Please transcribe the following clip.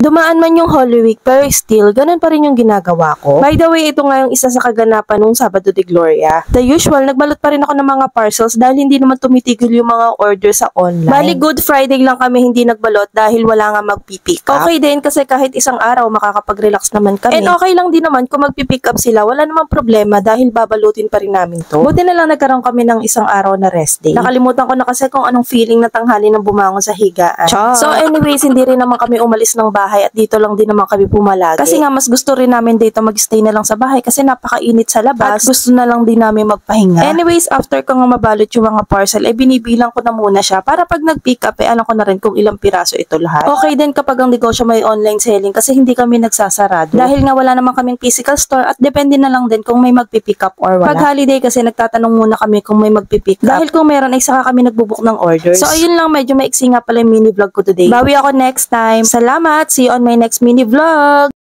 Dumaan man yung Holy Week pero still, ganun pa rin yung ginagawa ko. By the way, ito nga yung isa sa kaganapan nung Sabado de Gloria. The usual, nagbalot pa rin ako ng mga parcels dahil hindi naman tumitigil yung mga order sa online. Bali, Good Friday lang kami hindi nagbalot dahil wala nga magpipick up. Okay din kasi kahit isang araw makakapag-relax naman kami. And okay lang din naman kung magpipick up sila, wala namang problema dahil babalutin pa rin namin to. Buti na lang nagkaroon kami ng isang araw na rest day. Nakalimutan ko na kasi kung anong feeling na tanghali nang bumangon sa higaan. Char. So anyways, hindi rin naman kami umalis ng bahay at dito lang din naman kami pumalagi. Kasi nga mas gusto rin namin dito magstay na lang sa bahay kasi napakainit sa labas. At gusto na lang din namin magpahinga. Anyways, after ko nga mabalot yung mga parcel, eh binibilang ko na muna siya para pag nag-pick up, eh alam ko na rin kung ilang piraso ito lahat. Okay din kapag ang negosyo may online selling kasi hindi kami nagsasarado. Dahil nga wala naman kaming physical store at depende na lang din kung may magpipick up or wala. Pag holiday kasi nagtatanong muna kami kung may magpipick up. Dahil kung meron ay saka kami nagbubook ng orders. So ayun lang, medyo maiksi nga pala yung mini vlog ko today. Bawi ako next time. Salamat! See you on my next mini vlog!